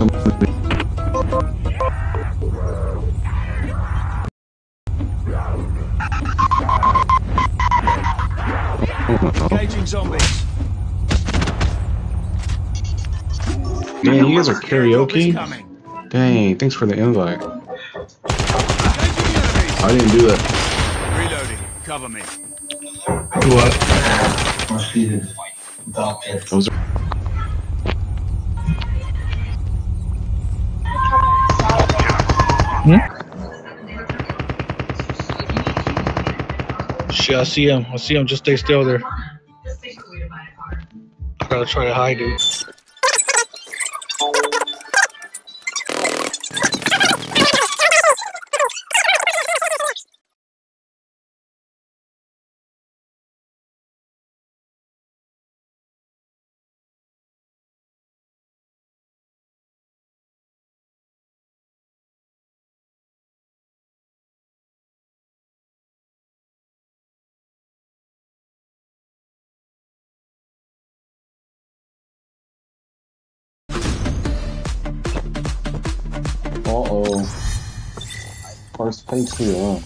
Engaging zombies. Man, you guys are karaoke? Dang, thanks for the invite. I didn't do that. Reloading. Cover me. What? Those are Hmm? Shit, I see him. I see him. Just stay still there. I gotta try to hide it. Uh oh. First page here, huh?